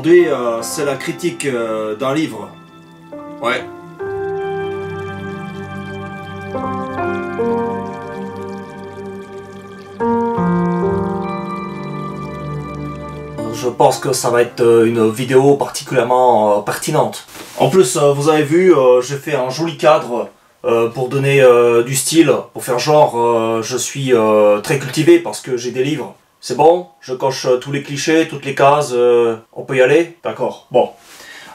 Aujourd'hui, euh, c'est la critique euh, d'un livre. Ouais. Je pense que ça va être euh, une vidéo particulièrement euh, pertinente. En plus, vous avez vu, j'ai fait un joli cadre pour donner du style, pour faire genre je suis très cultivé parce que j'ai des livres. C'est bon Je coche euh, tous les clichés, toutes les cases, euh, on peut y aller? D'accord. Bon.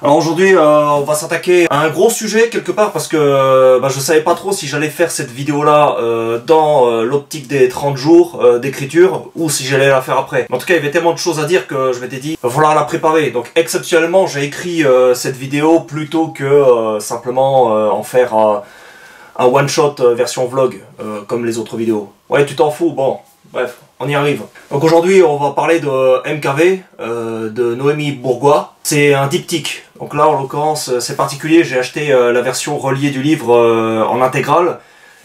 Alors aujourd'hui, euh, on va s'attaquer à un gros sujet quelque part parce que bah, je savais pas trop si j'allais faire cette vidéo-là dans l'optique des 30 jours d'écriture ou si j'allais la faire après. En tout cas, il y avait tellement de choses à dire que je m'étais dit, falloir la préparer. Donc exceptionnellement, j'ai écrit cette vidéo plutôt que simplement en faire un one-shot version vlog comme les autres vidéos. Ouais, tu t'en fous, bon, bref, on y arrive. Donc aujourd'hui, on va parler de MKV, euh, de Noémie Bourgois. C'est un diptyque. Donc là, en l'occurrence, c'est particulier, j'ai acheté euh, la version reliée du livre euh, en intégrale.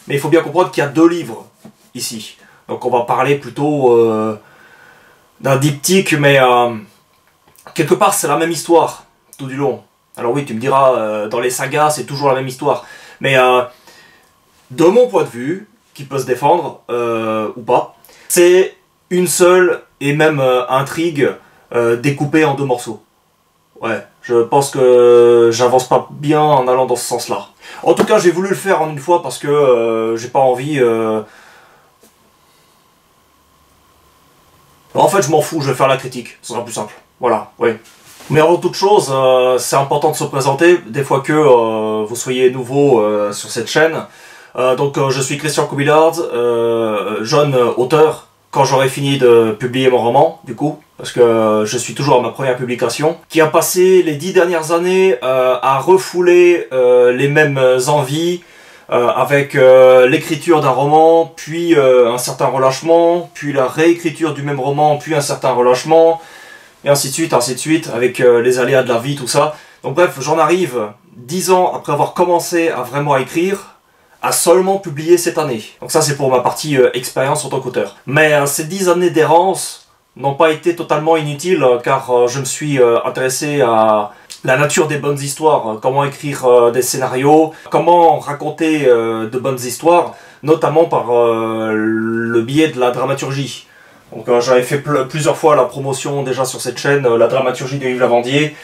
Mais il faut bien comprendre qu'il y a deux livres ici. Donc on va parler plutôt d'un diptyque, mais quelque part, c'est la même histoire tout du long. Alors oui, tu me diras, dans les sagas, c'est toujours la même histoire. Mais de mon point de vue, qui peut se défendre ou pas, c'est une seule et même euh, intrigue euh, découpée en deux morceaux. Ouais, je pense que j'avance pas bien en allant dans ce sens-là. En tout cas, j'ai voulu le faire en une fois parce que euh, j'ai pas envie. En fait, je m'en fous, je vais faire la critique, ce sera plus simple. Voilà, oui. Mais avant toute chose, c'est important de se présenter, des fois que vous soyez nouveau sur cette chaîne. Euh, donc, euh, je suis Christian Kobilard, euh, jeune auteur, quand j'aurai fini de publier mon roman, du coup, parce que je suis toujours à ma première publication, qui a passé les dix dernières années à refouler les mêmes envies, avec l'écriture d'un roman, puis un certain relâchement, puis la réécriture du même roman, puis un certain relâchement, et ainsi de suite, ainsi de suite, avec les aléas de la vie, tout ça. Donc bref, j'en arrive, dix ans après avoir commencé à vraiment écrire, seulement publier cette année. Donc ça c'est pour ma partie euh, expérience en tant qu'auteur. Mais euh, ces dix années d'errance n'ont pas été totalement inutiles, euh, car je me suis intéressé à la nature des bonnes histoires, comment écrire des scénarios, comment raconter de bonnes histoires, notamment par le biais de la dramaturgie. Donc j'avais fait pl- plusieurs fois la promotion déjà sur cette chaîne, la dramaturgie de Yves Lavandier,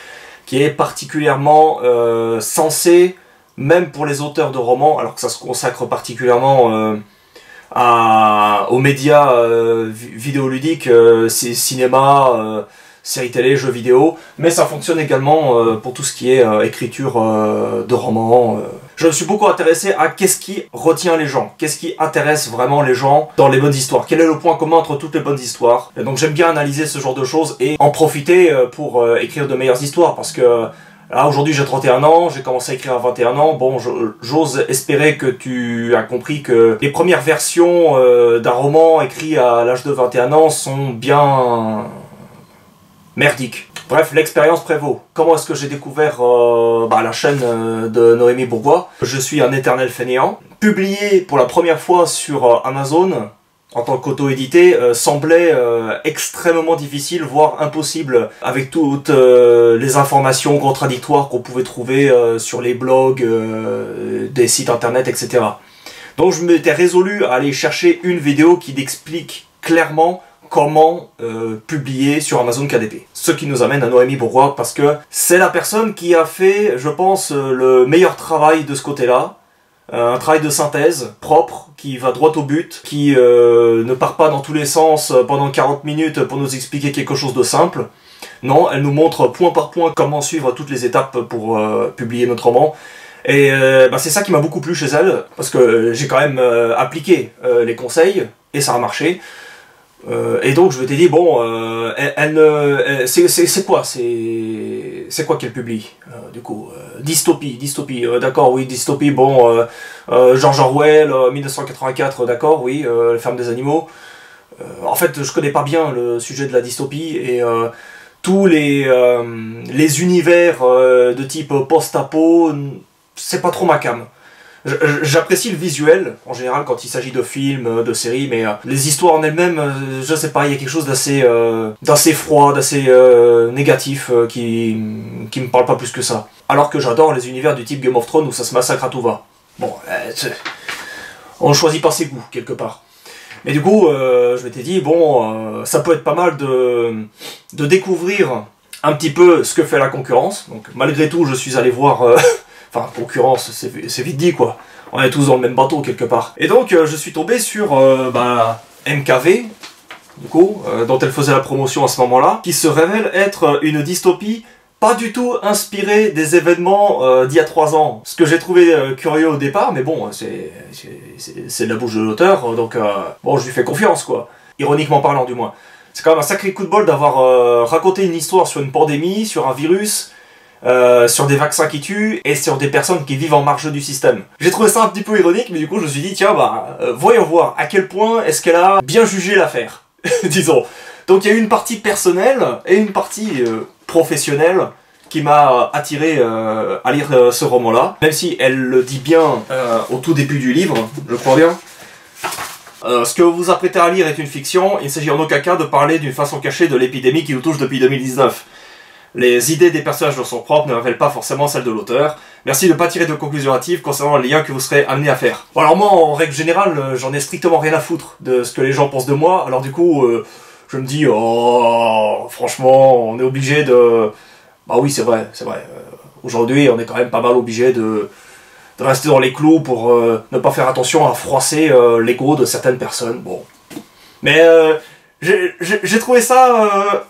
qui est particulièrement euh, censée, même pour les auteurs de romans, alors que ça se consacre particulièrement euh, aux médias euh, vi- vidéoludiques, euh, ci- cinéma, séries télé, jeux vidéo, mais ça fonctionne également pour tout ce qui est écriture de romans. Je me suis beaucoup intéressé à qu'est-ce qui retient les gens, qu'est-ce qui intéresse vraiment les gens dans les bonnes histoires, quel est le point commun entre toutes les bonnes histoires? Et donc j'aime bien analyser ce genre de choses et en profiter pour écrire de meilleures histoires, parce que Là, aujourd'hui, j'ai 31 ans, j'ai commencé à écrire à 21 ans. Bon, j'ose espérer que tu as compris que les premières versions euh, d'un roman écrit à l'âge de 21 ans sont bien merdiques. Bref, l'expérience prévaut. Comment est-ce que j'ai découvert euh, bah, la chaîne euh, de Noémie Bourgois? Je suis un éternel fainéant. Publié pour la première fois sur Amazon, en tant qu'auto-édité euh, semblait euh, extrêmement difficile, voire impossible, avec toutes euh, les informations contradictoires qu'on pouvait trouver sur les blogs, des sites internet, etc. Donc je m'étais résolu à aller chercher une vidéo qui explique clairement comment publier sur Amazon KDP. Ce qui nous amène à Noémie Bourgois, parce que c'est la personne qui a fait, je pense, le meilleur travail de ce côté-là. Un travail de synthèse propre qui va droit au but, qui euh, ne part pas dans tous les sens euh, pendant 40 minutes pour nous expliquer quelque chose de simple. Non, elle nous montre point par point comment suivre toutes les étapes pour euh, publier notre roman. Et bah, c'est ça qui m'a beaucoup plu chez elle, parce que j'ai quand même appliqué les conseils, et ça a marché. Euh, et donc je m'étais dit, bon, euh, elle, elle c'est- quoi? C'est quoi qu'elle publie euh, Du coup, dystopie, dystopie, d'accord, oui, dystopie, bon, George Orwell, euh, 1984, d'accord, oui, La ferme des animaux. En fait, je connais pas bien le sujet de la dystopie, et tous les, les univers de type post-apo, c'est pas trop ma cam. J'apprécie le visuel, en général, quand il s'agit de films, de séries, mais les histoires en elles-mêmes, je sais pas, il y a quelque chose d'assez d'assez froid, d'assez négatif qui, qui me parle pas plus que ça. Alors que j'adore les univers du type Game of Thrones où ça se massacre à tout va. Bon, on choisit pas ses goûts, quelque part. Mais du coup, je m'étais dit, bon, ça peut être pas mal de, de découvrir un petit peu ce que fait la concurrence. Donc malgré tout, je suis allé voir... Euh, enfin, concurrence, c'est vite dit quoi. On est tous dans le même bateau quelque part. Et donc, euh, je suis tombé sur euh, bah, MKV, du coup, dont elle faisait la promotion à ce moment-là, qui se révèle être une dystopie pas du tout inspirée des événements d'il y a trois ans. Ce que j'ai trouvé curieux au départ, mais bon, c'est de la bouche de l'auteur, donc bon, je lui fais confiance, quoi. Ironiquement parlant, du moins c'est quand même un sacré coup de bol d'avoir euh, raconté une histoire sur une pandémie, sur un virus, euh, sur des vaccins qui tuent et sur des personnes qui vivent en marge du système. J'ai trouvé ça un petit peu ironique, mais du coup je me suis dit, tiens, bah, euh, voyons voir à quel point est-ce qu'elle a bien jugé l'affaire, disons. Donc il y a une partie personnelle et une partie professionnelle qui m'a attiré à lire ce roman-là, même si elle le dit bien au tout début du livre, je crois bien. Euh, ce que vous vous apprêtez à lire est une fiction, il ne s'agit en aucun cas de parler d'une façon cachée de l'épidémie qui nous touche depuis 2019. Les idées des personnages leur sont propres ne révèlent pas forcément celles de l'auteur. Merci de ne pas tirer de conclusions hâtives concernant les liens que vous serez amené à faire. Bon alors moi, en règle générale, euh, j'en ai strictement rien à foutre de ce que les gens pensent de moi, alors du coup, euh, je me dis, oh, franchement, on est obligé de... Bah oui, c'est vrai, c'est vrai. Aujourd'hui, on est quand même pas mal obligé de rester dans les clous pour euh, ne pas faire attention à froisser euh, l'ego de certaines personnes. Bon. Mais euh, j'ai trouvé ça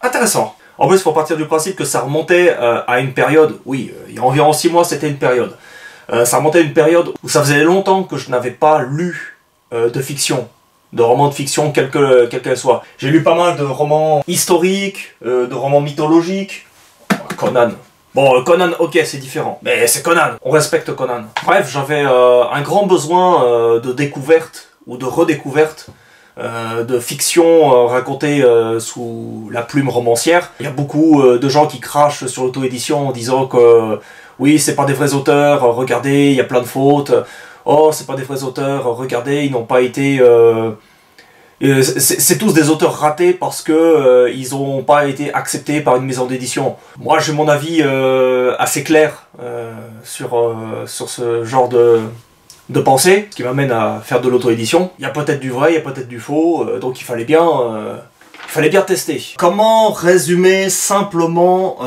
intéressant. En plus, il faut partir du principe que ça remontait à une période, oui, il y a environ 6 mois, c'était une période. ça remontait à une période où ça faisait longtemps que je n'avais pas lu de fiction, de romans de fiction, quelle qu'elle soit. J'ai lu pas mal de romans historiques, de romans mythologiques, Conan, Bon, euh, Conan, ok, c'est différent. Mais c'est Conan, on respecte Conan. Bref, j'avais euh, un grand besoin euh, de découverte ou de redécouverte de fiction racontée sous la plume romancière. Il y a beaucoup de gens qui crachent sur l'auto-édition en disant que oui, c'est pas des vrais auteurs, regardez, il y a plein de fautes. Oh, c'est pas des vrais auteurs, regardez, ils n'ont pas été euh, c'est tous des auteurs ratés parce que euh, ils n'ont pas été acceptés par une maison d'édition. Moi, j'ai mon avis euh, assez clair sur, sur ce genre de, de pensée, ce qui m'amène à faire de l'auto-édition. Il y a peut-être du vrai, il y a peut-être du faux, donc il fallait bien... il fallait bien tester. Comment résumer simplement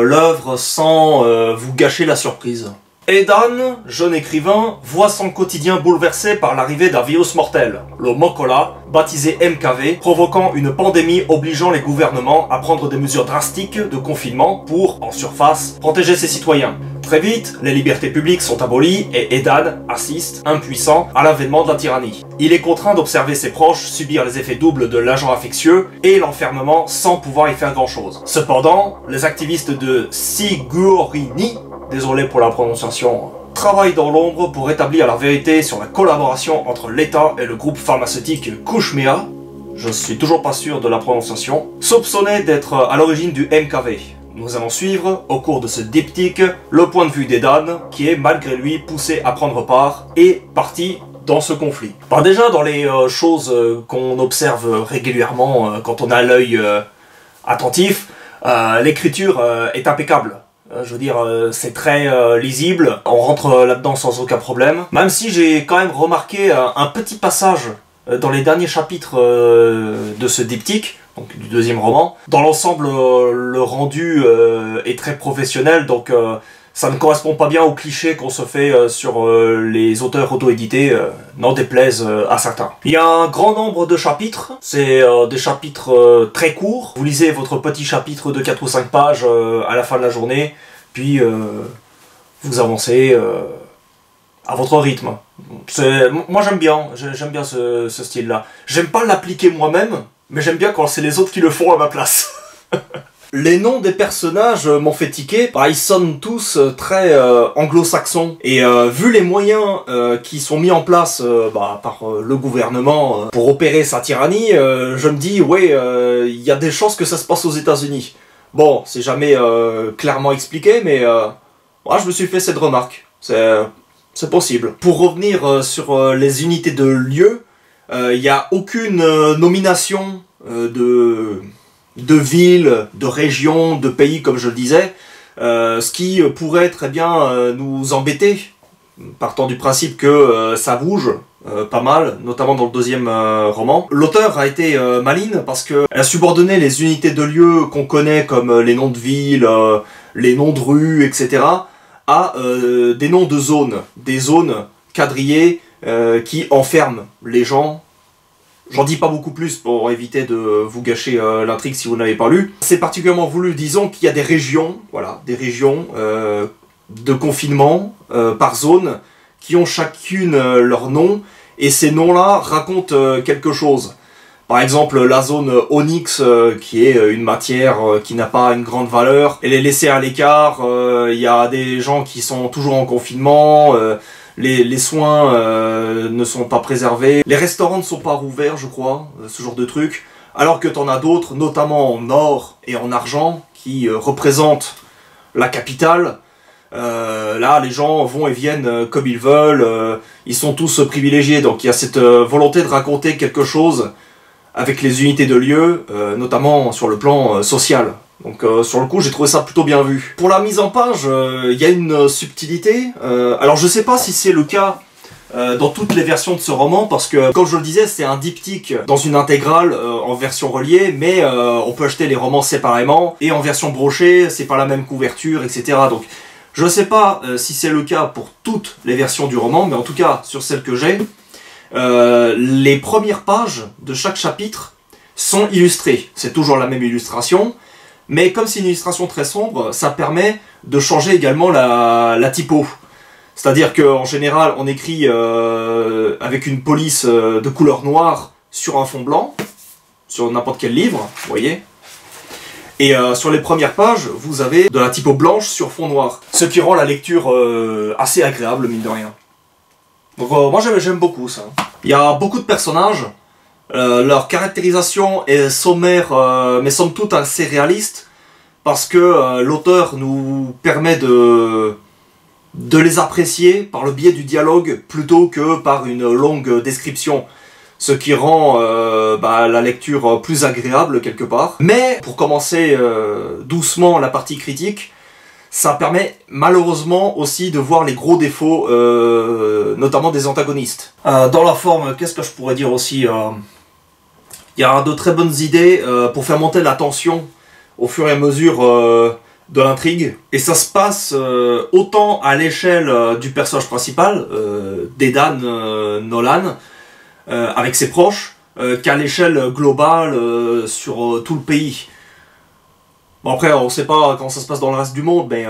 l'œuvre sans vous gâcher la surprise? Edan, jeune écrivain, voit son quotidien bouleversé par l'arrivée d'un virus mortel, le Mokola, baptisé MKV, provoquant une pandémie obligeant les gouvernements à prendre des mesures drastiques de confinement pour, en surface, protéger ses citoyens. Très vite, les libertés publiques sont abolies et Edan assiste, impuissant, à l'avènement de la tyrannie. Il est contraint d'observer ses proches subir les effets doubles de l'agent infectieux et l'enfermement sans pouvoir y faire grand chose. Cependant, les activistes de Sigurini désolé pour la prononciation, travaille dans l'ombre pour établir la vérité sur la collaboration entre l'État et le groupe pharmaceutique Kushmea, je suis toujours pas sûr de la prononciation, soupçonné d'être à l'origine du MKV. Nous allons suivre, au cours de ce diptyque, le point de vue d'Edan, qui est malgré lui poussé à prendre part et parti dans ce conflit. Déjà dans les euh, choses euh, qu'on observe régulièrement euh, quand on a l'œil attentif, l'écriture est impeccable. Je veux dire, c'est très lisible, on rentre là-dedans sans aucun problème. Même si j'ai quand même remarqué un petit passage dans les derniers chapitres de ce diptyque, du deuxième roman. Dans l'ensemble, le rendu est très professionnel, donc ça ne correspond pas bien aux clichés qu'on se fait euh, sur euh, les auteurs auto-édités, euh, n'en déplaise à certains. Il y a un grand nombre de chapitres, c'est des chapitres très courts. Vous lisez votre petit chapitre de 4 ou 5 pages à la fin de la journée, puis vous avancez à votre rythme. Moi j'aime bien, j'aime bien ce, ce style-là. J'aime pas l'appliquer moi-même, mais j'aime bien quand c'est les autres qui le font à ma place. Les noms des personnages euh, m'ont fait tiquer, bah, ils sonnent tous euh, très euh, anglo-saxons. Et vu les moyens qui sont mis en place bah, par le gouvernement pour opérer sa tyrannie, je me dis, ouais, il y a des chances que ça se passe aux États-Unis. Bon, c'est jamais clairement expliqué, mais moi je me suis fait cette remarque. C'est possible. Pour revenir sur les unités de lieu, il n'y a aucune nomination de, de ville, de région, de pays, comme je le disais, ce qui pourrait très bien nous embêter, partant du principe que ça bouge, euh, pas mal, notamment dans le deuxième euh, roman. L'auteur a été euh, maline parce qu'elle a subordonné les unités de lieu qu'on connaît comme les noms de villes, les noms de rues, etc. à des noms de zones, des zones quadrillées qui enferment les gens. J'en dis pas beaucoup plus pour éviter de vous gâcher l'intrigue si vous n'avez pas lu. C'est particulièrement voulu, disons qu'il y a des régions, voilà, des régions de confinement par zone qui ont chacune euh, leur nom, et ces noms-là racontent euh, quelque chose. Par exemple, la zone onyx, euh, qui est une matière qui n'a pas une grande valeur, elle est laissée à l'écart, il y a des gens qui sont toujours en confinement, les, soins ne sont pas préservés, les restaurants ne sont pas rouverts, je crois, ce genre de trucs, alors que t'en as d'autres, notamment en or et en argent, qui représentent la capitale, euh, là, les gens vont et viennent euh, comme ils veulent, euh, ils sont tous privilégiés, donc il y a cette volonté de raconter quelque chose avec les unités de lieu, notamment sur le plan social. Donc sur le coup, j'ai trouvé ça plutôt bien vu. Pour la mise en page, il y a une subtilité. alors je sais pas si c'est le cas dans toutes les versions de ce roman, parce que, comme je le disais, c'est un diptyque dans une intégrale en version reliée, mais on peut acheter les romans séparément, et en version brochée, c'est pas la même couverture, etc. Donc je ne sais pas euh, si c'est le cas pour toutes les versions du roman, mais en tout cas sur celle que j'ai, euh, les premières pages de chaque chapitre sont illustrées. C'est toujours la même illustration, mais comme c'est une illustration très sombre, ça permet de changer également la, typo. C'est-à-dire qu'en général, on écrit euh, avec une police de couleur noire sur un fond blanc, sur n'importe quel livre, vous voyez, et euh, sur les premières pages, vous avez de la typo blanche sur fond noir. Ce qui rend la lecture euh, assez agréable, mine de rien. Donc euh, moi j'aime beaucoup ça. Il y a beaucoup de personnages. Leur caractérisation est sommaire, mais somme toute assez réaliste. Parce que l'auteur nous permet de, de les apprécier par le biais du dialogue plutôt que par une longue description ce qui rend euh, bah, la lecture plus agréable quelque part. Mais pour commencer euh, doucement la partie critique, ça permet malheureusement aussi de voir les gros défauts, euh, notamment des antagonistes. dans la forme, qu'est-ce que je pourrais dire aussi Il y a de très bonnes idées pour faire monter la tension au fur et à mesure de l'intrigue. Et ça se passe autant à l'échelle du personnage principal, d'Edan Nolan, euh, avec ses proches euh, qu'à l'échelle globale euh, sur tout le pays. Bon après, on sait pas comment ça se passe dans le reste du monde, mais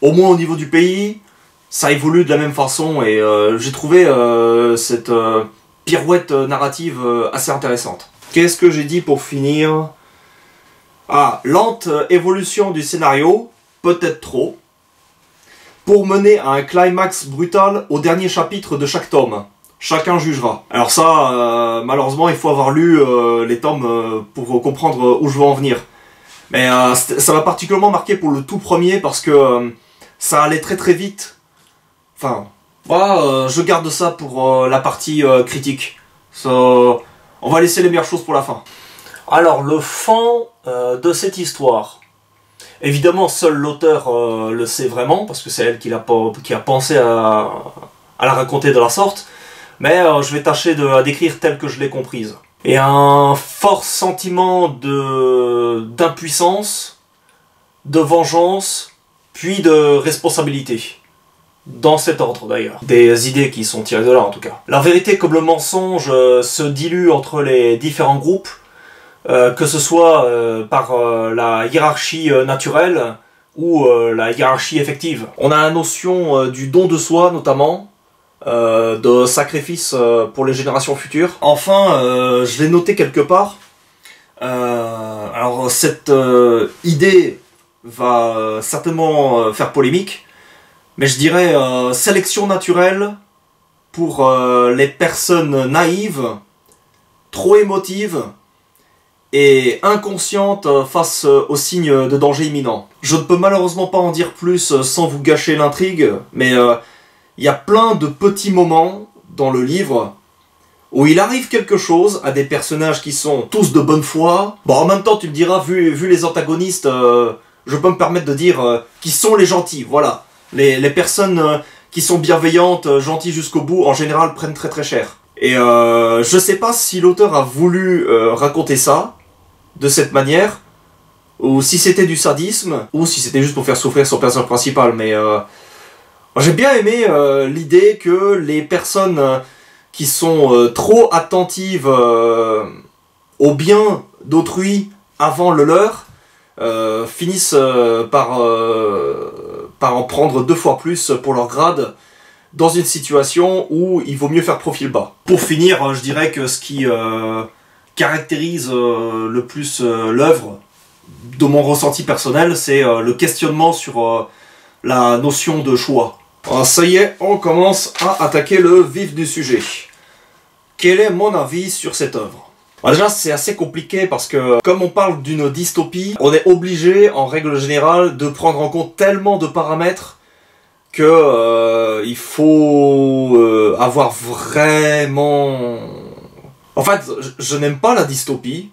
au moins au niveau du pays, ça évolue de la même façon et j'ai trouvé cette pirouette narrative assez intéressante. Qu'est-ce que j'ai dit pour finir? Ah, lente évolution du scénario, peut-être trop, pour mener à un climax brutal au dernier chapitre de chaque tome. Chacun jugera. Alors ça, euh, malheureusement, il faut avoir lu euh, les tomes euh, pour comprendre où je veux en venir. Mais ça m'a particulièrement marqué pour le tout premier parce que ça allait très très vite. Enfin, voilà, je garde ça pour la partie critique. on va laisser les meilleures choses pour la fin. Alors, le fond de cette histoire. Évidemment, seul l'auteur le sait vraiment, parce que c'est elle qui a, pensé à, la raconter de la sorte mais euh, je vais tâcher de la décrire telle que je l'ai comprise. Et un fort sentiment de d'impuissance, de vengeance, puis de responsabilité. Dans cet ordre d'ailleurs. Des idées qui sont tirées de là en tout cas. La vérité comme le mensonge euh, se dilue entre les différents groupes, euh, que ce soit par la hiérarchie naturelle ou la hiérarchie effective. On a la notion du don de soi notamment, euh, de sacrifice euh, pour les générations futures. Enfin, euh, je l'ai noté quelque part. alors cette idée va certainement faire polémique, mais je dirais sélection naturelle pour les personnes naïves, trop émotives et inconscientes face aux signes de danger imminent. Je ne peux malheureusement pas en dire plus sans vous gâcher l'intrigue, mais il y a plein de petits moments dans le livre où il arrive quelque chose à des personnages qui sont tous de bonne foi. Bon, en même temps, tu me diras, vu, vu les antagonistes, euh, je peux me permettre de dire euh, qui sont les gentils, voilà. Les, personnes euh, qui sont bienveillantes, gentilles jusqu'au bout, en général, prennent très très cher. Et je sais pas si l'auteur a voulu raconter ça de cette manière, ou si c'était du sadisme, ou si c'était juste pour faire souffrir son personnage principal, mais... J'ai bien aimé l'idée que les personnes qui sont euh, trop attentives euh, au bien d'autrui avant le leur, euh, finissent par, par en prendre deux fois plus pour leur grade dans une situation où il vaut mieux faire profil bas. Pour finir, je dirais que ce qui caractérise le plus l'œuvre, de mon ressenti personnel, c'est le questionnement sur la notion de choix. Ah, ça y est, on commence à attaquer le vif du sujet. Quel est mon avis sur cette œuvre? Déjà, c'est assez compliqué parce que, comme on parle d'une dystopie, on est obligé, en règle générale, de prendre en compte tellement de paramètres que euh, il faut euh, avoir vraiment... En fait, je, n'aime pas la dystopie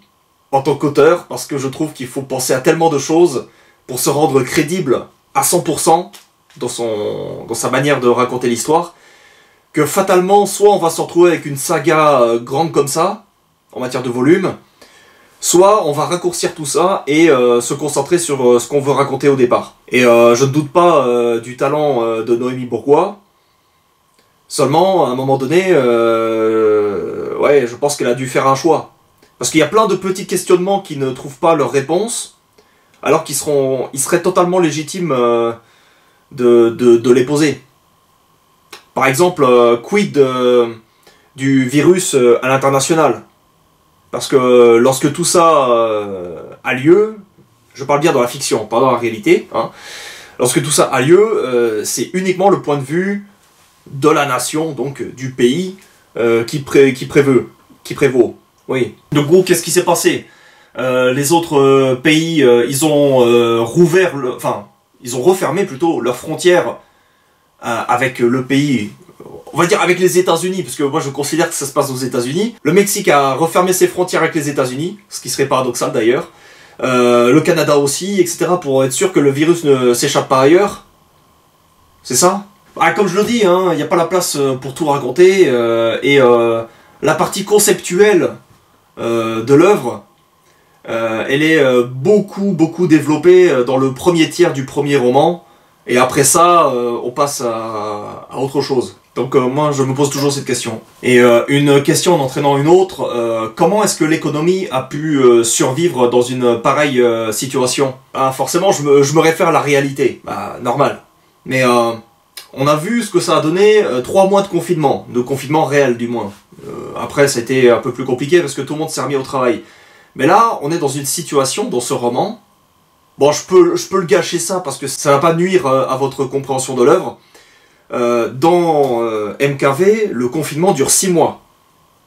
en tant qu'auteur parce que je trouve qu'il faut penser à tellement de choses pour se rendre crédible à 100% dans, dans sa manière de raconter l'histoire, que fatalement, soit on va se retrouver avec une saga euh, grande comme ça, en matière de volume, soit on va raccourcir tout ça et euh, se concentrer sur euh, ce qu'on veut raconter au départ. Et je ne doute pas du talent de Noémie Bourgois, seulement, à un moment donné, ouais, je pense qu'elle a dû faire un choix. Parce qu'il y a plein de petits questionnements qui ne trouvent pas leur réponse, alors qu'ils seront, ils seraient totalement légitimes de, les poser. Par exemple, euh, quid euh, du virus euh, à l'international? Parce que lorsque tout ça a lieu, je parle bien dans la fiction, pas dans la réalité, hein, lorsque tout ça a lieu, c'est uniquement le point de vue de la nation, donc du pays, qui, qui, préveut, qui prévaut. Oui. De gros, qu'est-ce qui s'est passé? Les autres pays, ils ont rouvert, le, enfin, ils ont refermé plutôt leurs frontières euh, avec le pays, on va dire avec les États-Unis, parce que moi je considère que ça se passe aux États-Unis. Le Mexique a refermé ses frontières avec les États-Unis, ce qui serait paradoxal d'ailleurs. Euh, le Canada aussi, etc., pour être sûr que le virus ne s'échappe pas ailleurs. C'est ça? Ah, Comme je le dis, hein, il n'y a pas la place euh, pour tout raconter, et la partie conceptuelle de l'œuvre, euh, elle est euh, beaucoup, beaucoup développée euh, dans le premier tiers du premier roman. Et après ça, on passe à, autre chose. Donc moi, je me pose toujours cette question. Et une question en entraînant une autre, comment est-ce que l'économie a pu survivre dans une pareille situation? Ah, Forcément, je me, je me, réfère à la réalité. Bah, normal. Mais on a vu ce que ça a donné, trois mois de confinement, de confinement réel du moins. après, c'était un peu plus compliqué parce que tout le monde s'est remis au travail. Mais là, on est dans une situation, dans ce roman, bon, je peux, je peux le gâcher ça parce que ça va pas nuire euh, à votre compréhension de l'œuvre. Euh, dans euh, MKV, le confinement dure 6 mois.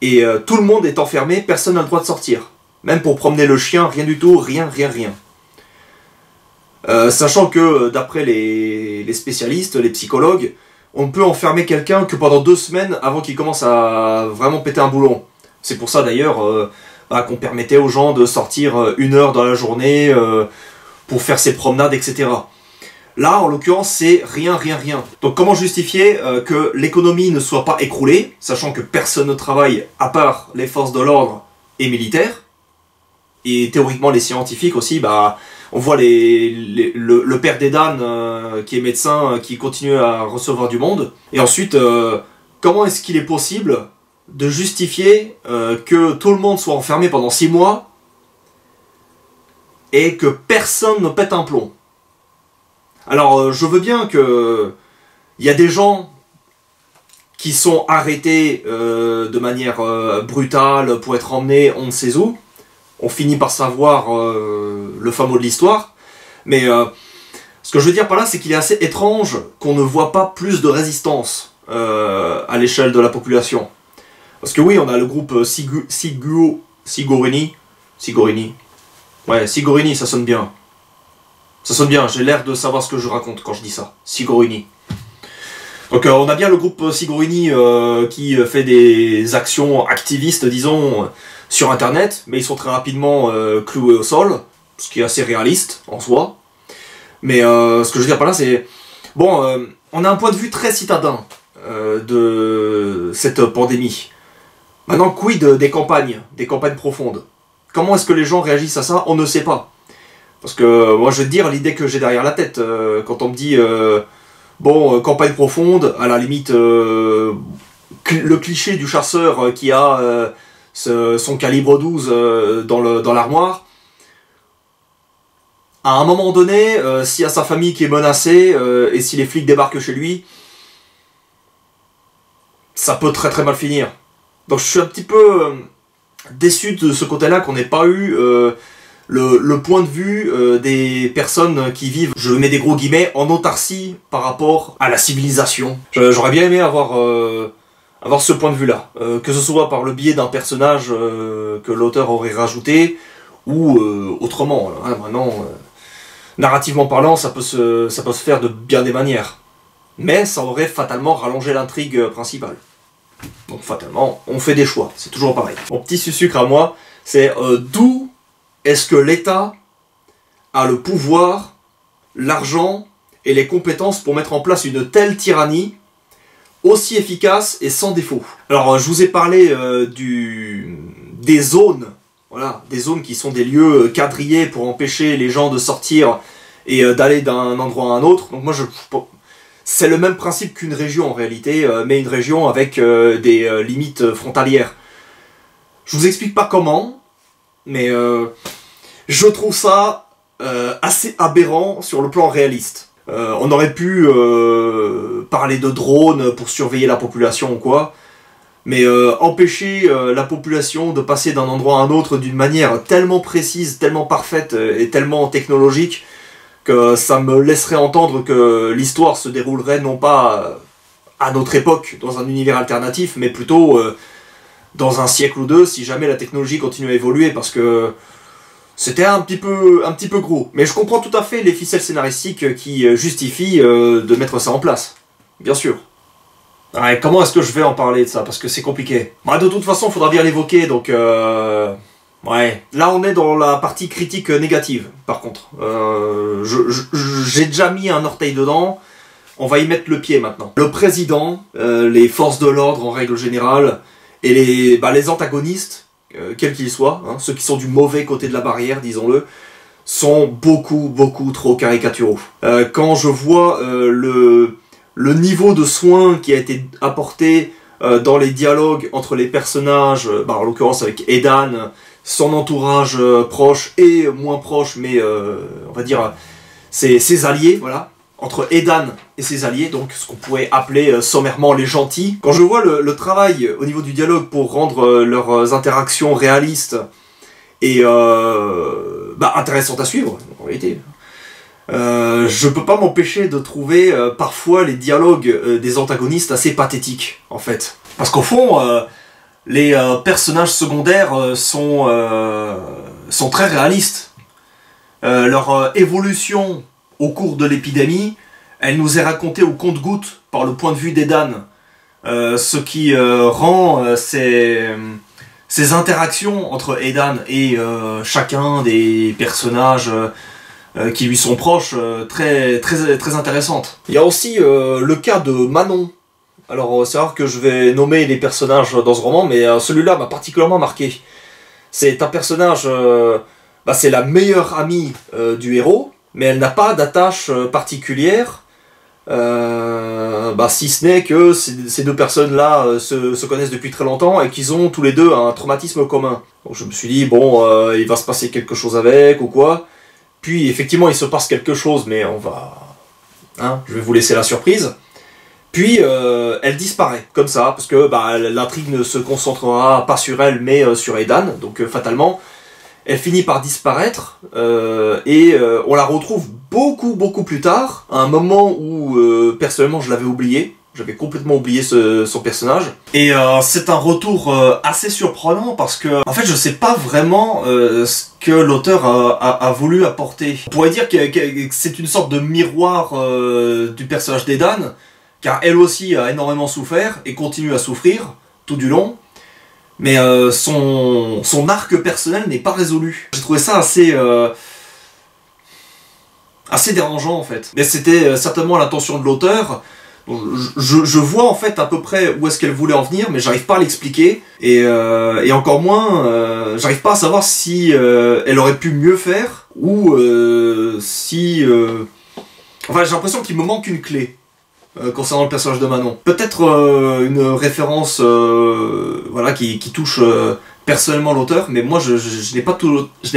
Et tout le monde est enfermé, personne n'a le droit de sortir. Même pour promener le chien, rien du tout, rien, rien, rien. sachant que, d'après les, spécialistes, les psychologues, on peut enfermer quelqu'un que pendant deux semaines avant qu'il commence à vraiment péter un boulon. C'est pour ça d'ailleurs, bah, qu'on permettait aux gens de sortir euh, une heure dans la journée euh, pour faire ses promenades, etc. Là, en l'occurrence, c'est rien, rien, rien. Donc comment justifier euh, que l'économie ne soit pas écroulée, sachant que personne ne travaille à part les forces de l'ordre et militaires? Et théoriquement, les scientifiques aussi, bah, on voit le, père d'Edan, qui est médecin, qui continue à recevoir du monde. Et ensuite, comment est-ce qu'il est possible de justifier euh, que tout le monde soit enfermé pendant 6 mois et que personne ne pète un plomb? Alors euh, je veux bien que il y a des gens qui sont arrêtés euh, de manière brutale pour être emmenés on ne sait où. On finit par savoir le fameux de l'histoire. Mais ce que je veux dire par là, c'est qu'il est assez étrange qu'on ne voit pas plus de résistance à l'échelle de la population. Parce que oui, on a le groupe euh, Sigu, Sigorini. Sigorini. Ouais, Sigorini, ça sonne bien. Ça sonne bien, j'ai l'air de savoir ce que je raconte quand je dis ça. Sigorini. Donc on a bien le groupe Sigurini qui fait des actions activistes, disons, sur Internet, mais ils sont très rapidement cloués au sol, ce qui est assez réaliste en soi. Mais ce que je veux dire par là, c'est... Bon, on a un point de vue très citadin de cette pandémie. Maintenant, quid des campagnes, des campagnes profondes? Comment est-ce que les gens réagissent à ça? On ne sait pas. Parce que moi, je vais dire l'idée que j'ai derrière la tête. Euh, quand on me dit, euh, bon, euh, campagne profonde, à la limite, le cliché du chasseur qui a son calibre 12 dans l'armoire. à un moment donné, s'il y a sa famille qui est menacée et si les flics débarquent chez lui, ça peut très très mal finir. Donc je suis un petit peu euh, déçu de ce côté-là qu'on n'ait pas eu euh, le, point de vue euh, des personnes qui vivent, je mets des gros guillemets, en autarcie par rapport à la civilisation. J'aurais bien aimé avoir, avoir ce point de vue-là, que ce soit par le biais d'un personnage que l'auteur aurait rajouté, ou autrement. Hein, narrativement parlant, ça peut, se, ça peut se faire de bien des manières. Mais ça aurait fatalement rallongé l'intrigue principale. Donc fatalement, on fait des choix. C'est toujours pareil. Mon petit sucre à moi, c'est euh, d'où est-ce que l'État a le pouvoir, l'argent et les compétences pour mettre en place une telle tyrannie aussi efficace et sans défaut? Alors, je vous ai parlé euh, du, des zones, voilà, des zones qui sont des lieux quadrillés pour empêcher les gens de sortir et euh, d'aller d'un endroit à un autre. Donc moi, c'est le même principe qu'une région en réalité, euh, mais une région avec euh, des euh, limites frontalières. Je vous explique pas comment, mais je trouve ça assez aberrant sur le plan réaliste. on aurait pu parler de drones pour surveiller la population ou quoi, mais empêcher la population de passer d'un endroit à un autre d'une manière tellement précise, tellement parfaite et tellement technologique, que ça me laisserait entendre que l'histoire se déroulerait non pas à notre époque, dans un univers alternatif, mais plutôt euh, dans un siècle ou deux, si jamais la technologie continue à évoluer, parce que c'était un petit peu un petit peu gros. Mais je comprends tout à fait les ficelles scénaristiques qui justifient euh, de mettre ça en place. Bien sûr. comment est-ce que je vais en parler de ça? Parce que c'est compliqué. Bah, de toute façon, faudra bien l'évoquer, donc... Euh, Ouais. Là, on est dans la partie critique négative, par contre. Euh, j'ai déjà mis un orteil dedans. On va y mettre le pied maintenant. Le président, euh, les forces de l'ordre en règle générale, et les, bah, antagonistes, euh, quels qu'ils soient, hein, ceux qui sont du mauvais côté de la barrière, disons-le, sont beaucoup, beaucoup trop caricaturaux. quand je vois le, le niveau de soin qui a été apporté dans les dialogues entre les personnages, bah, en l'occurrence avec Edan, son entourage euh, proche et moins proche, mais euh, on va dire ses, alliés, voilà, entre Edan et ses alliés, donc ce qu'on pourrait appeler euh, sommairement les gentils. Quand je vois le, travail au niveau du dialogue pour rendre leurs interactions réalistes et bah, intéressantes à suivre, en réalité, euh, je peux pas m'empêcher de trouver parfois les dialogues des antagonistes assez pathétiques, en fait. Parce qu'au fond, les euh, personnages secondaires euh, sont, euh, sont très réalistes. leur évolution au cours de l'épidémie, elle nous est racontée au compte-goutte par le point de vue d'Edan. ce qui rend ces, ces, interactions entre Edan et chacun des personnages qui lui sont proches très, intéressantes. Il y a aussi le cas de Manon, alors, euh, c'est rare que je vais nommer les personnages dans ce roman, mais euh, celui-là m'a particulièrement marqué. C'est un personnage, euh, bah, c'est la meilleure amie du héros, mais elle n'a pas d'attache particulière, bah, si ce n'est que ces deux personnes-là se, connaissent depuis très longtemps et qu'ils ont tous les deux un traumatisme commun. Donc je me suis dit, bon, il va se passer quelque chose avec ou quoi. Puis effectivement, il se passe quelque chose, mais on va... Hein, je vais vous laisser la surprise. Puis euh, elle disparaît comme ça parce que bah, l'intrigue ne se concentrera pas sur elle mais euh, sur Edan donc euh, fatalement elle finit par disparaître et on la retrouve beaucoup beaucoup plus tard à un moment où personnellement je l'avais oublié. J'avais complètement oublié son personnage. Et c'est un retour assez surprenant parce que en fait je sais pas vraiment ce que l'auteur a, voulu apporter. On pourrait dire que, que c'est une sorte de miroir du personnage d'Edan car elle aussi a énormément souffert et continue à souffrir tout du long. Mais euh, son, arc personnel n'est pas résolu. J'ai trouvé ça assez... euh, dérangeant en fait. Mais c'était euh, certainement l'intention de l'auteur. Je, vois en fait à peu près où est-ce qu'elle voulait en venir, mais j'arrive pas à l'expliquer. Et, encore moins, j'arrive pas à savoir si elle aurait pu mieux faire ou si... Enfin, j'ai l'impression qu'il me manque une clé euh, concernant le personnage de Manon. Peut-être euh, une référence euh, voilà, qui, touche personnellement l'auteur, mais moi je, n'ai pas,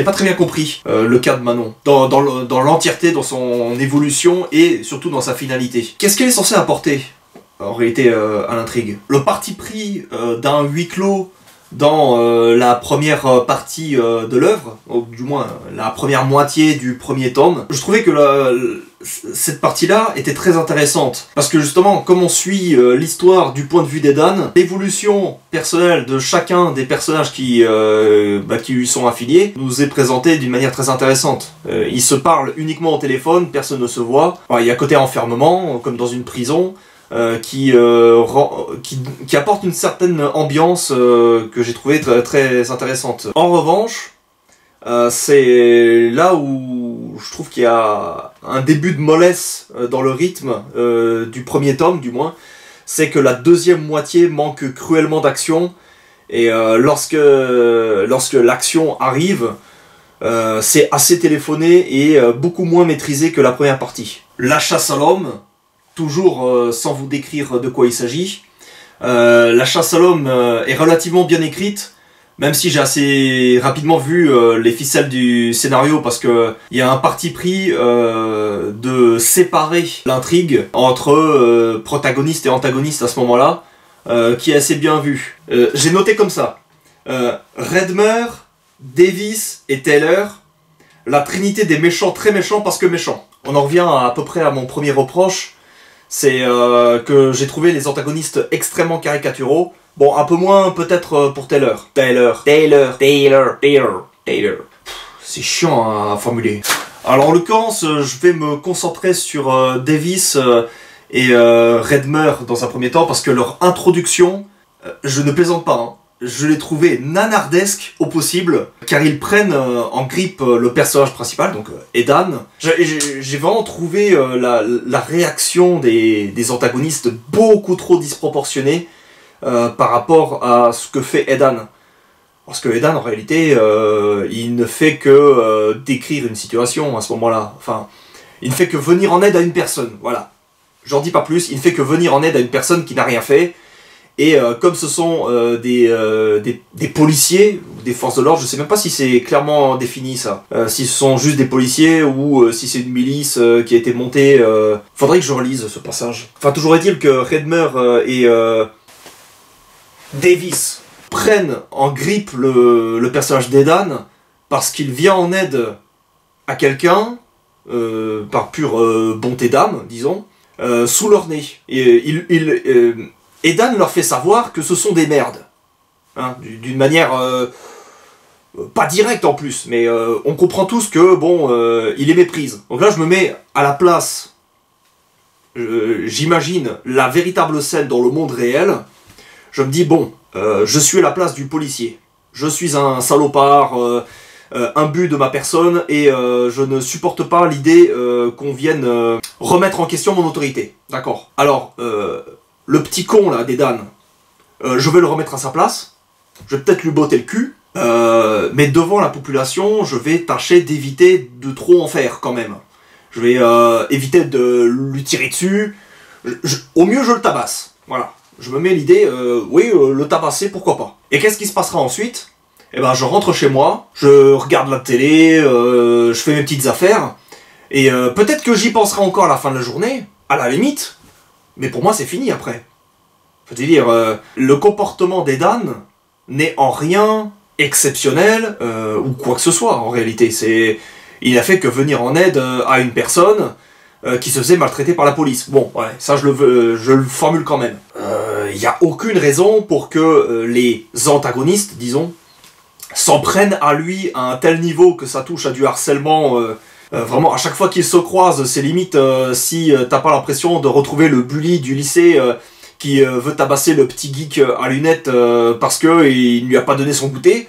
pas très bien compris le cas de Manon, dans, dans le- dans l'entièreté, dans son évolution et surtout dans sa finalité. Qu'est-ce qu'elle est censée apporter en réalité à l'intrigue? Le parti pris d'un huis clos dans la première partie de l'œuvre, ou du moins la première moitié du premier tome, je trouvais que la- cette partie-là était très intéressante. Parce que justement, comme on suit euh, l'histoire du point de vue d'Edan, l'évolution personnelle de chacun des personnages qui, euh, bah, qui lui sont affiliés nous est présentée d'une manière très intéressante. Euh, ils se parlent uniquement au téléphone, personne ne se voit. Il y a côté enfermement, comme dans une prison, euh, qui, qui, apporte une certaine ambiance que j'ai trouvé très, intéressante. En revanche, c'est là où je trouve qu'il y a un début de mollesse euh, dans le rythme euh, du premier tome, du moins. C'est que la deuxième moitié manque cruellement d'action. Et euh, lorsque, lorsque l'action arrive, c'est assez téléphoné et beaucoup moins maîtrisé que la première partie. La chasse à l'homme, toujours sans vous décrire de quoi il s'agit. La chasse à l'homme est relativement bien écrite, même si j'ai assez rapidement vu euh, les ficelles du scénario parce que il y a un parti pris euh, de séparer l'intrigue entre euh, protagoniste et antagoniste à ce moment-là, euh, qui est assez bien vu. J'ai noté comme ça Redmer, Davis et Taylor, la trinité des méchants très méchants parce que méchants. On en revient à, peu près à mon premier reproche, c'est que j'ai trouvé les antagonistes extrêmement caricaturaux. Bon, un peu moins peut-être euh, pour Taylor. Taylor, Taylor, Taylor, Taylor, Taylor. C'est chiant à formuler. Alors en l'occurrence, euh, je vais me concentrer sur euh, Davis euh, et euh, Redmer dans un premier temps parce que leur introduction, je ne plaisante pas, hein, je l'ai trouvé nanardesque au possible, car ils prennent en grippe le personnage principal, donc Edan. J'ai- vraiment trouvé la, la réaction des, des antagonistes beaucoup trop disproportionnée euh, par rapport à ce que fait Edan. Parce que Edan, en réalité, euh, il ne fait que euh, décrire une situation à ce moment-là. Enfin, il ne fait que venir en aide à une personne, voilà. J'en dis pas plus, il ne fait que venir en aide à une personne qui n'a rien fait, et comme ce sont des, des, policiers, des forces de l'ordre, je sais même pas si c'est clairement défini ça. Si ce sont juste des policiers ou si c'est une milice qui a été montée. Faudrait que je relise ce passage. Enfin, toujours est-il que Redmer et Davis prennent en grippe le, personnage d'Edan parce qu'il vient en aide à quelqu'un, euh, par pure euh, bonté d'âme, disons, euh, sous leur nez. Et Edan leur fait savoir que ce sont des merdes. Hein, du- D'une manière pas directe en plus, mais on comprend tous que, bon, il les méprise. Donc là, je me mets à la place, j'imagine, la véritable scène dans le monde réel. Je me dis, bon, euh, je suis à la place du policier. Je suis un salopard, euh, euh, imbu de ma personne, et euh, je ne supporte pas l'idée qu'on vienne remettre en question mon autorité. D'accord. Alors, le petit con là, des Dan, je vais le remettre à sa place. Je vais peut-être lui botter le cul. mais devant la population, je vais tâcher d'éviter de trop en faire quand même. Je vais éviter de lui tirer dessus. Au mieux, je le tabasse. Voilà. Je me mets l'idée, euh, oui, euh, le tabasser, pourquoi pas. Et qu'est-ce qui se passera ensuite? Eh ben, je rentre chez moi, je regarde la télé, euh, je fais mes petites affaires, et peut-être que j'y penserai encore à la fin de la journée, à la limite, mais pour moi, c'est fini après. Je veux dire, le comportement d'Edan n'est en rien exceptionnel ou quoi que ce soit en réalité. C'est, il a fait que venir en aide à une personne euh, qui se faisait maltraiter par la police. Bon, ouais, ça je le, le formule quand même. Il n'y a aucune raison pour que euh, les antagonistes, disons, s'en prennent à lui à un tel niveau que ça touche à du harcèlement euh, Euh, vraiment, à chaque fois qu'ils se croisent, c'est limite si t'as pas l'impression de retrouver le bully du lycée qui veut tabasser le petit geek à lunettes parce que il lui a pas donné son goûter.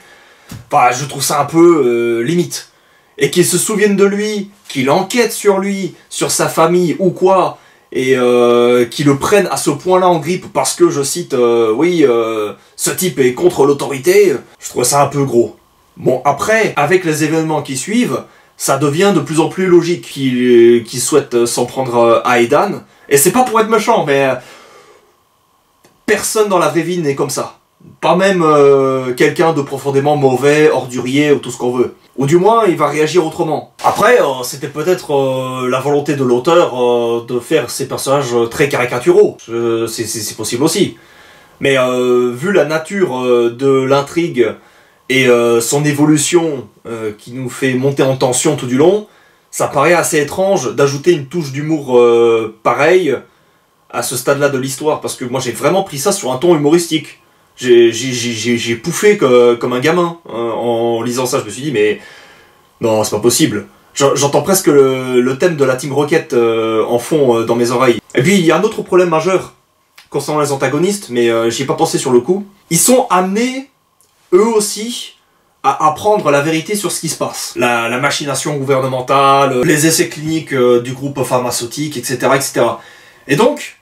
Enfin, je trouve ça un peu limite. Et qu'ils se souviennent de lui, qu'il enquête sur lui, sur sa famille ou quoi, et euh, qui le prennent à ce point-là en grippe parce que, je cite, euh, oui, euh, ce type est contre l'autorité, je trouve ça un peu gros. Bon, après, avec les événements qui suivent, ça devient de plus en plus logique qu'il qu souhaite s'en prendre à Edan. Et c'est pas pour être méchant, mais personne dans la vraie vie n'est comme ça. Pas même quelqu'un de profondément mauvais, ordurier ou tout ce qu'on veut. Ou du moins, il va réagir autrement. Après, euh, c'était peut-être euh, la volonté de l'auteur euh, de faire ces personnages très caricaturaux. C'est possible aussi. Mais vu la nature de l'intrigue et son évolution qui nous fait monter en tension tout du long, ça paraît assez étrange d'ajouter une touche d'humour pareil à ce stade-là de l'histoire. Parce que moi j'ai vraiment pris ça sur un ton humoristique j'ai pouffé comme, un gamin hein, en lisant ça. Je me suis dit, mais non, c'est pas possible. J'entends presque le, thème de la Team Rocket euh, en fond euh, dans mes oreilles. Et puis, il y a un autre problème majeur concernant les antagonistes, mais euh, j'y ai pas pensé sur le coup. Ils sont amenés, eux aussi, à apprendre la vérité sur ce qui se passe. La, la machination gouvernementale, les essais cliniques du groupe pharmaceutique, etc., etc. Et donc,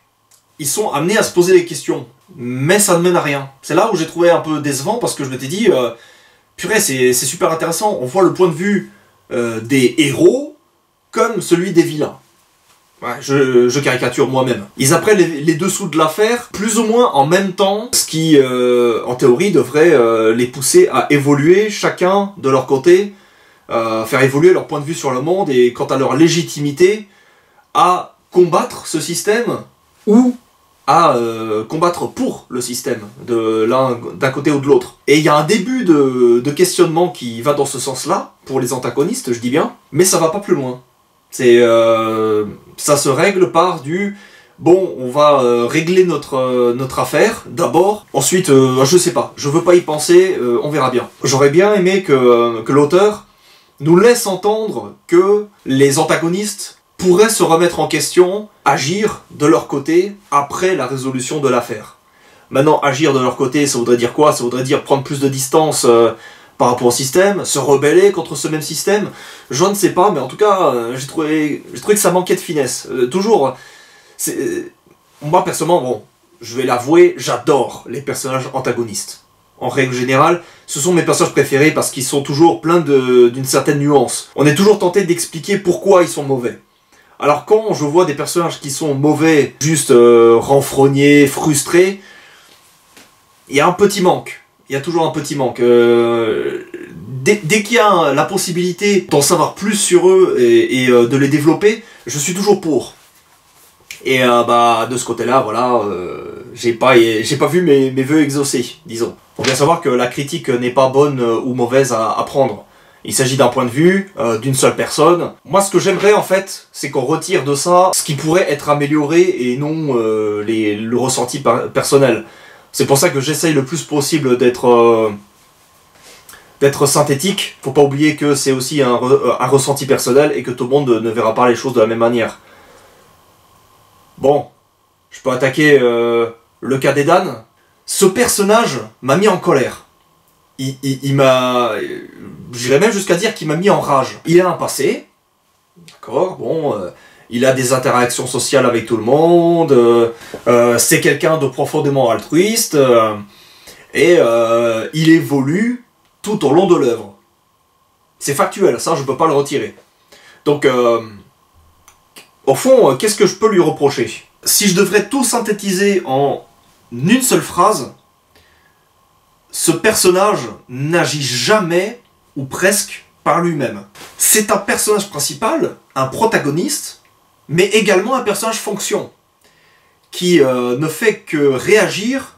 ils sont amenés à se poser des questions mais ça ne mène à rien. C'est là où j'ai trouvé un peu décevant parce que je m'étais dit, euh, purée, c'est super intéressant. On voit le point de vue euh, des héros comme celui des vilains. Ouais, je, caricature moi-même. Ils apprennent les, dessous de l'affaire plus ou moins en même temps, ce qui, euh, en théorie, devrait les pousser à évoluer chacun de leur côté, faire évoluer leur point de vue sur le monde et quant à leur légitimité à combattre ce système ou à euh, combattre pour le système de d'un côté ou de l'autre. Et il y a un début de, questionnement qui va dans ce sens-là pour les antagonistes, je dis bien, mais ça va pas plus loin. C'est euh, ça se règle par du bon, on va euh, régler notre notre affaire d'abord, ensuite je sais pas, je veux pas y penser, on verra bien. J'aurais bien aimé que que l'auteur nous laisse entendre que les antagonistes pourraient se remettre en question, agir de leur côté après la résolution de l'affaire. Maintenant, agir de leur côté, ça voudrait dire quoi? Ça voudrait dire prendre plus de distance euh, par rapport au système, se rebeller contre ce même système? Je ne sais pas, mais en tout cas, euh, j'ai trouvé, trouvé que ça manquait de finesse. Euh, toujours, moi personnellement, bon, je vais l'avouer, j'adore les personnages antagonistes. En règle générale, ce sont mes personnages préférés parce qu'ils sont toujours pleins d'une certaine nuance. On est toujours tenté d'expliquer pourquoi ils sont mauvais. Alors quand je vois des personnages qui sont mauvais, juste euh, renfrognés, frustrés, il y a un petit manque. Il y a toujours un petit manque. Euh, dès, qu'il y a la possibilité d'en savoir plus sur eux et, euh, de les développer, je suis toujours pour. Et bah de ce côté-là, voilà, j'ai pas, j'ai pas vu mes, mes voeux exaucés, disons. Faut bien savoir que la critique n'est pas bonne ou mauvaise à prendre. Il s'agit d'un point de vue, euh, d'une seule personne. Moi, ce que j'aimerais en fait, c'est qu'on retire de ça ce qui pourrait être amélioré et non euh, le ressenti personnel. C'est pour ça que j'essaye le plus possible d'être euh, d'être synthétique. Faut pas oublier que c'est aussi un, un, ressenti personnel et que tout le monde ne verra pas les choses de la même manière. Bon, je peux attaquer le cas d'Edan. Ce personnage m'a mis en colère il, m'a. J'irais même jusqu'à dire qu'il m'a mis en rage. Il a un passé, d'accord, bon. Euh, il a des interactions sociales avec tout le monde, euh, euh, c'est quelqu'un de profondément altruiste, et il évolue tout au long de l'œuvre. C'est factuel, ça je ne peux pas le retirer. Donc, au fond, qu'est-ce que je peux lui reprocher? Si je devrais tout synthétiser en une seule phrase, ce personnage n'agit jamais, ou presque, par lui-même. C'est un personnage principal, un protagoniste, mais également un personnage fonction, qui euh, ne fait que réagir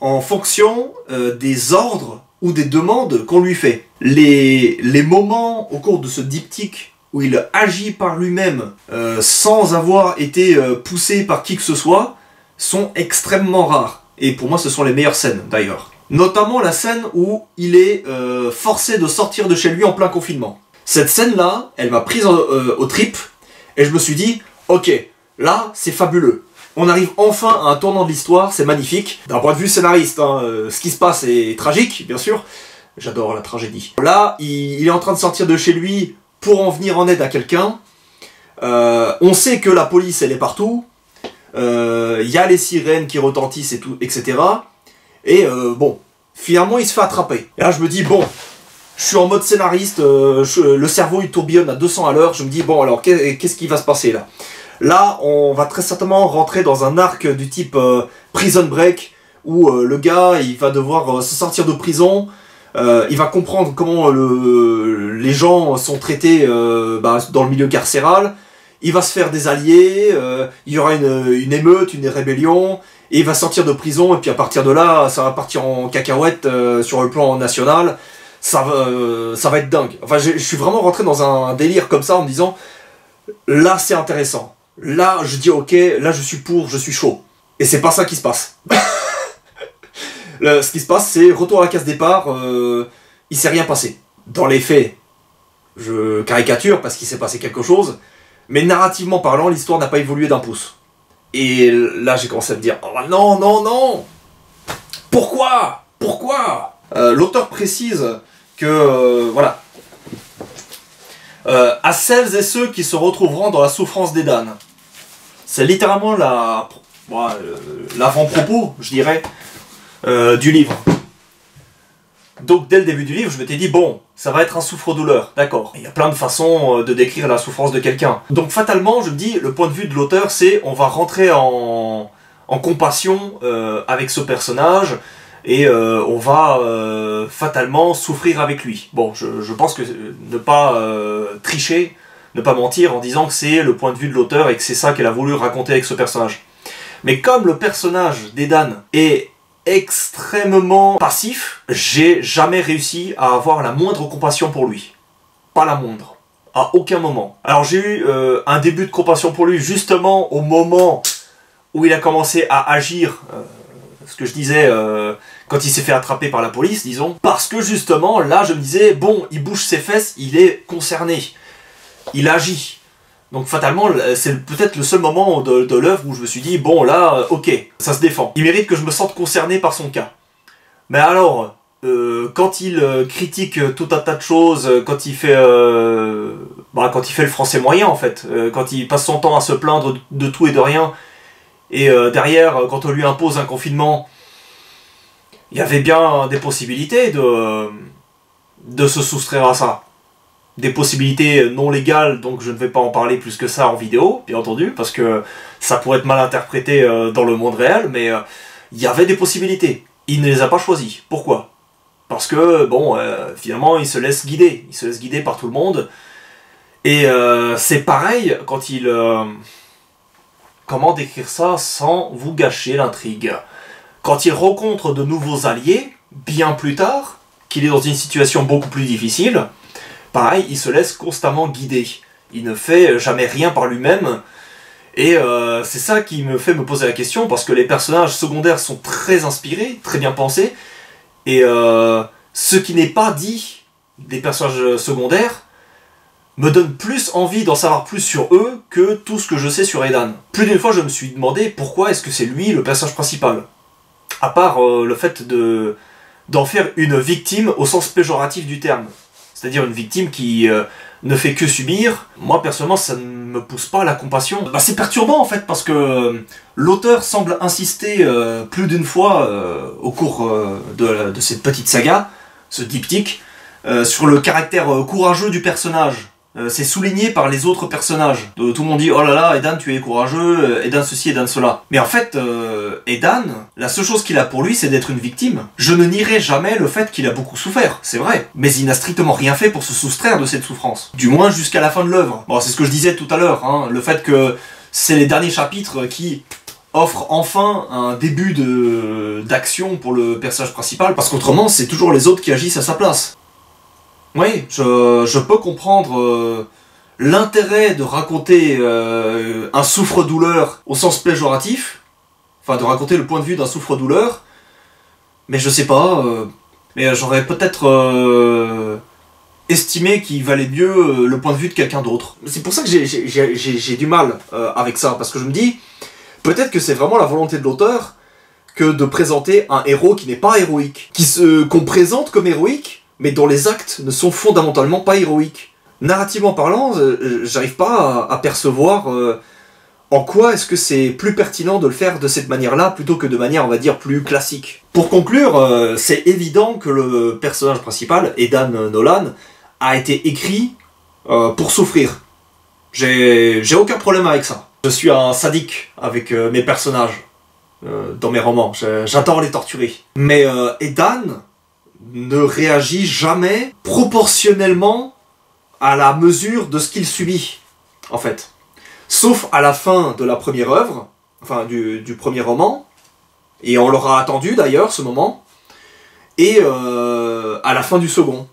en fonction euh, des ordres ou des demandes qu'on lui fait. Les, moments au cours de ce diptyque où il agit par lui-même euh, sans avoir été poussé par qui que ce soit sont extrêmement rares. Et pour moi, ce sont les meilleures scènes d'ailleurs. Notamment la scène où il est euh, forcé de sortir de chez lui en plein confinement. Cette scène-là, elle m'a prise euh, au trip, et je me suis dit, ok, là, c'est fabuleux. On arrive enfin à un tournant de l'histoire, c'est magnifique. D'un point de vue scénariste, hein, euh, ce qui se passe est tragique, bien sûr. J'adore la tragédie. Là, il, est en train de sortir de chez lui pour en venir en aide à quelqu'un. Euh, on sait que la police, elle est partout. Il y a les sirènes qui retentissent et tout, etc. Et bon, finalement, il se fait attraper. Et là, je me dis, bon, je suis en mode scénariste, euh, le cerveau il tourbillonne à 200 à l'heure, je me dis bon alors qu'est-ce qui va se passer là? Là on va très certainement rentrer dans un arc du type euh, Prison Break où euh, le gars il va devoir se sortir de prison, il va comprendre comment les gens sont traités bah, dans le milieu carcéral, il va se faire des alliés, il y aura une, émeute, une rébellion, et il va sortir de prison et puis à partir de là ça va partir en cacahuète sur le plan national ça va, euh, être dingue. Enfin, je, suis vraiment rentré dans un délire comme ça en me disant, là c'est intéressant. Là, je dis ok, là je suis pour, je suis chaud. Et c'est pas ça qui se passe. ce qui se passe, c'est retour à la case départ, euh, il s'est rien passé. Dans les faits, je caricature parce qu'il s'est passé quelque chose, mais narrativement parlant, l'histoire n'a pas évolué d'un pouce. Et là, j'ai commencé à me dire, oh non, non, non Pourquoi? Pourquoi? Euh, L'auteur précise que, euh, voilà, euh, à celles et ceux qui se retrouveront dans la souffrance des damnes. C'est littéralement la, l'avant-propos, je dirais, du livre. Donc dès le début du livre, je m'étais dit, bon, ça va être un souffre-douleur, d'accord. Il y a plein de façons de décrire la souffrance de quelqu'un. Donc fatalement, je me dis, le point de vue de l'auteur, c'est on va rentrer en, compassion avec ce personnage, et euh, on va euh, fatalement souffrir avec lui. Bon, je, pense que ne pas euh, tricher, ne pas mentir en disant que c'est le point de vue de l'auteur et que c'est ça qu'elle a voulu raconter avec ce personnage. Mais comme le personnage d'Edan est extrêmement passif, j'ai jamais réussi à avoir la moindre compassion pour lui. Pas la moindre. À aucun moment. Alors j'ai eu un début de compassion pour lui justement au moment où il a commencé à agir, ce que je disais, quand il s'est fait attraper par la police, disons. Parce que justement, là, je me disais, bon, il bouge ses fesses, il est concerné. Il agit. Donc fatalement, c'est peut-être le seul moment de, l'œuvre où je me suis dit, bon là, euh, ok, ça se défend. Il mérite que je me sente concerné par son cas. Mais alors, euh, quand il euh, critique tout un tas de choses, quand il fait, bah, quand il fait le français moyen en fait, quand il passe son temps à se plaindre de tout et de rien, et derrière, quand on lui impose un confinement, il y avait bien des possibilités de, de se soustraire à ça. Des possibilités non légales, donc je ne vais pas en parler plus que ça en vidéo, bien entendu, parce que ça pourrait être mal interprété euh, dans le monde réel, mais euh, il y avait des possibilités. Il ne les a pas choisies. Pourquoi? Parce que, bon, euh, finalement, il se laisse guider. Il se laisse guider par tout le monde. Et c'est pareil quand il... comment décrire ça sans vous gâcher l'intrigue? Quand il rencontre de nouveaux alliés, bien plus tard, qu'il est dans une situation beaucoup plus difficile, pareil, il se laisse constamment guider. Il ne fait jamais rien par lui-même. Et euh, c'est ça qui me fait me poser la question, parce que les personnages secondaires sont très inspirés, très bien pensés, et euh, ce qui n'est pas dit des personnages secondaires me donne plus envie d'en savoir plus sur eux que tout ce que je sais sur Edan. Plus d'une fois, je me suis demandé pourquoi est-ce que c'est lui le personnage principal à part euh, le fait de d'en faire une victime au sens péjoratif du terme. C'est-à-dire une victime qui euh, ne fait que subir. Moi, personnellement, ça ne me pousse pas à la compassion. Bah, c'est perturbant, en fait, parce que euh, l'auteur semble insister plus d'une fois au cours de, cette petite saga, ce diptyque, sur le caractère courageux du personnage. Euh, c'est souligné par les autres personnages. tout le monde dit oh là là, Edan tu es courageux, euh, Edan ceci, Edan cela. Mais en fait, euh, Edan, la seule chose qu'il a pour lui, c'est d'être une victime. Je ne nierai jamais le fait qu'il a beaucoup souffert, c'est vrai. Mais il n'a strictement rien fait pour se soustraire de cette souffrance. Du moins jusqu'à la fin de l'œuvre. Bon, c'est ce que je disais tout à l'heure, hein, le fait que c'est les derniers chapitres qui offrent enfin un début d'action pour le personnage principal, parce qu'autrement, c'est toujours les autres qui agissent à sa place. Oui, je, peux comprendre euh, l'intérêt de raconter euh, un souffre-douleur au sens péjoratif, enfin de raconter le point de vue d'un souffre-douleur, mais je sais pas, euh, mais j'aurais peut-être estimé qu'il valait mieux le point de vue de quelqu'un d'autre. C'est pour ça que j'ai du mal avec ça, parce que je me dis, peut-être que c'est vraiment la volonté de l'auteur que de présenter un héros qui n'est pas héroïque, qui se qu'on présente comme héroïque, mais dont les actes ne sont fondamentalement pas héroïques. Narrativement parlant, j'arrive pas à, percevoir en quoi est-ce que c'est plus pertinent de le faire de cette manière-là plutôt que de manière, on va dire, plus classique Pour conclure, euh, c'est évident que le personnage principal, Edan Nolan, a été écrit euh, pour souffrir. J'ai aucun problème avec ça. Je suis un sadique avec euh, mes personnages dans mes romans. J'adore les torturer. Mais Edan ne réagit jamais proportionnellement à la mesure de ce qu'il subit, en fait sauf à la fin de la première œuvre, enfin du, premier roman, et on l'aura attendu d'ailleurs ce moment, et euh, à la fin du second.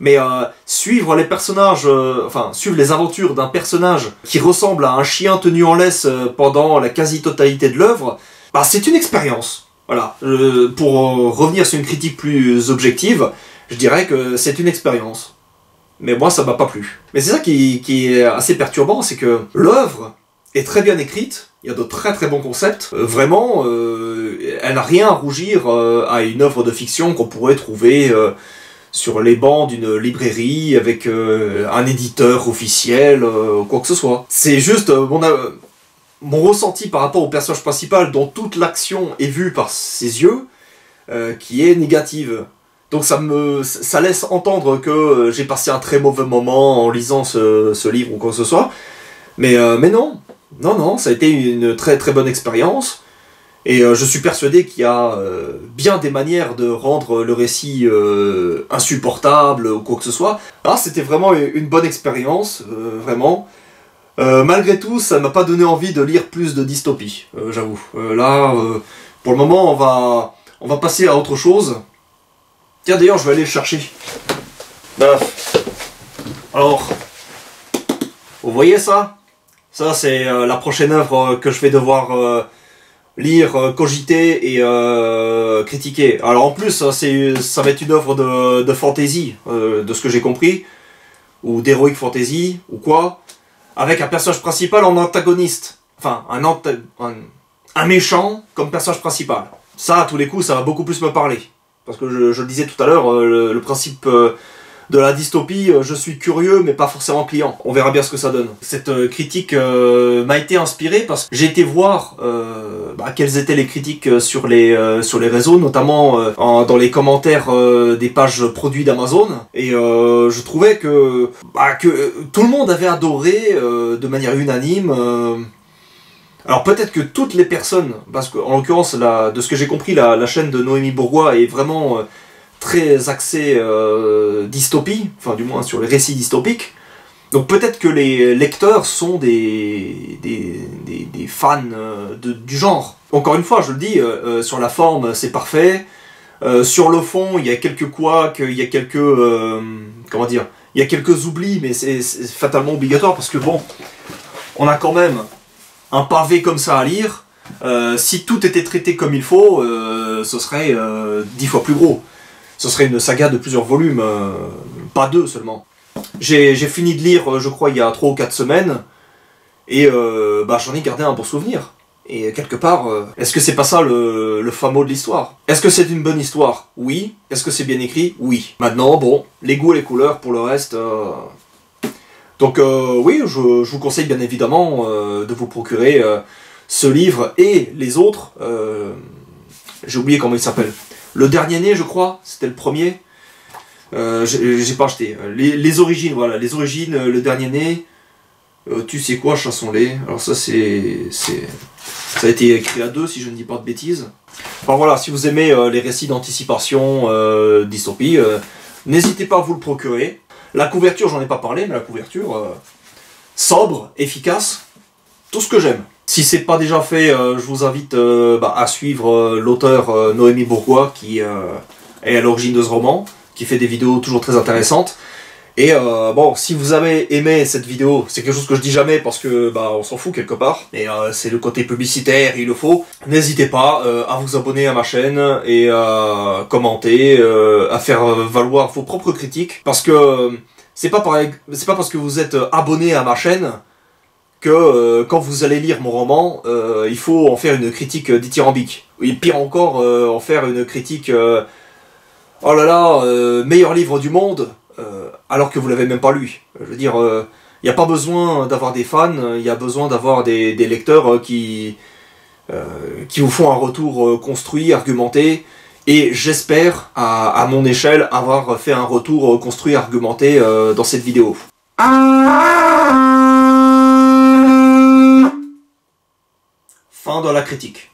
Mais euh, suivre les personnages, euh, enfin suivre les aventures d'un personnage qui ressemble à un chien tenu en laisse pendant la quasi-totalité de l'œuvre, bah, c'est une expérience. Voilà. pour revenir sur une critique plus objective, je dirais que c'est une expérience. Mais moi, ça m'a pas plu. Mais c'est ça qui, est assez perturbant, c'est que l'œuvre est très bien écrite, il y a de très très bons concepts. Euh, vraiment, euh, elle n'a rien à rougir euh, à une œuvre de fiction qu'on pourrait trouver sur les bancs d'une librairie avec un éditeur officiel, quoi que ce soit. C'est juste mon, mon ressenti par rapport au personnage principal dont toute l'action est vue par ses yeux qui est négative. Donc ça me ça laisse entendre que euh, j'ai passé un très mauvais moment en lisant ce, livre ou quoi que ce soit. Mais, euh, mais non, non, non, ça a été une très très bonne expérience. Et euh, je suis persuadé qu'il y a bien des manières de rendre le récit insupportable ou quoi que ce soit. Ah, c'était vraiment une bonne expérience, vraiment. Malgré tout, ça m'a pas donné envie de lire plus de dystopie, j'avoue. là, pour le moment, on va, on va passer à autre chose. Tiens, d'ailleurs, je vais aller le chercher. Bah. Alors, vous voyez ça? Ça, c'est euh, la prochaine œuvre que je vais devoir euh, lire, cogiter et euh, critiquer. Alors, en plus, ça va être une œuvre de, de fantasy, de ce que j'ai compris, ou d'heroic fantasy, ou quoi, avec un personnage principal en antagoniste. Enfin, un, un, un méchant comme personnage principal. Ça, à tous les coups, ça va beaucoup plus me parler. Parce que je, le disais tout à l'heure, euh, le, principe euh, de la dystopie, euh, je suis curieux mais pas forcément client. On verra bien ce que ça donne. Cette critique m'a été inspirée parce que j'ai été voir bah, quelles étaient les critiques sur les, sur les réseaux, notamment dans les commentaires des pages produits d'Amazon. Et je trouvais que, bah, que tout le monde avait adoré de manière unanime alors peut-être que toutes les personnes, parce qu'en l'occurrence, de ce que j'ai compris, la, chaîne de Noémie Bourgois est vraiment euh, très axée euh, dystopie, enfin du moins sur les récits dystopiques. Donc peut-être que les lecteurs sont des, des, fans euh, du genre. Encore une fois, je le dis, sur la forme, c'est parfait. sur le fond, il y a quelques couacs, il y a quelques... comment dire Il y a quelques oublis, mais c'est fatalement obligatoire parce que bon, on a quand même un pavé comme ça à lire, euh, si tout était traité comme il faut, euh, ce serait euh, dix fois plus gros. Ce serait une saga de plusieurs volumes, pas deux seulement. J'ai fini de lire, je crois, il y a trois ou quatre semaines, et bah, j'en ai gardé un bon souvenir. Et quelque part, est-ce que c'est pas ça le, fameux de l'histoire? Est-ce que c'est une bonne histoire? Oui. Est-ce que c'est bien écrit? Oui. Maintenant, bon, les goûts et les couleurs, pour le reste, donc euh, oui, je, vous conseille bien évidemment euh, de vous procurer euh, ce livre et les autres. J'ai oublié comment il s'appelle. Le dernier né, je crois, c'était le premier. J'ai pas acheté. Les, origines, voilà, les origines, le dernier né. tu sais quoi, chanson-les. Alors ça c'est, ça a été écrit à deux, si je ne dis pas de bêtises. Enfin voilà, si vous aimez les récits d'anticipation, dystopie, n'hésitez pas à vous le procurer. La couverture, j'en ai pas parlé, mais la couverture, euh, sobre, efficace, tout ce que j'aime. Si c'est pas déjà fait, euh, je vous invite euh, bah, à suivre l'auteur Noémie Bourgois, qui est à l'origine de ce roman, qui fait des vidéos toujours très intéressantes. Et euh, bon, si vous avez aimé cette vidéo, c'est quelque chose que je dis jamais parce que bah on s'en fout quelque part. Et euh, c'est le côté publicitaire, il le faut. N'hésitez pas euh, à vous abonner à ma chaîne et à commenter, à faire valoir vos propres critiques. Parce que c'est pas, c'est pas parce que vous êtes abonné à ma chaîne que quand vous allez lire mon roman, il faut en faire une critique dithyrambique. Et pire encore, en faire une critique... oh là là, meilleur livre du monde euh, alors que vous l'avez même pas lu. Je veux dire, il euh, n'y a pas besoin d'avoir des fans, il y a besoin d'avoir des, lecteurs euh, qui, qui vous font un retour construit, argumenté, et j'espère, à, mon échelle, avoir fait un retour construit, argumenté dans cette vidéo. Fin de la critique.